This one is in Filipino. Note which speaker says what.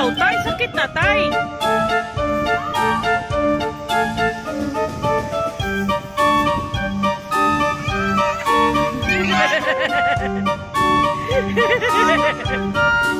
Speaker 1: Ayaw, tay. Sakit na, tay. Ha.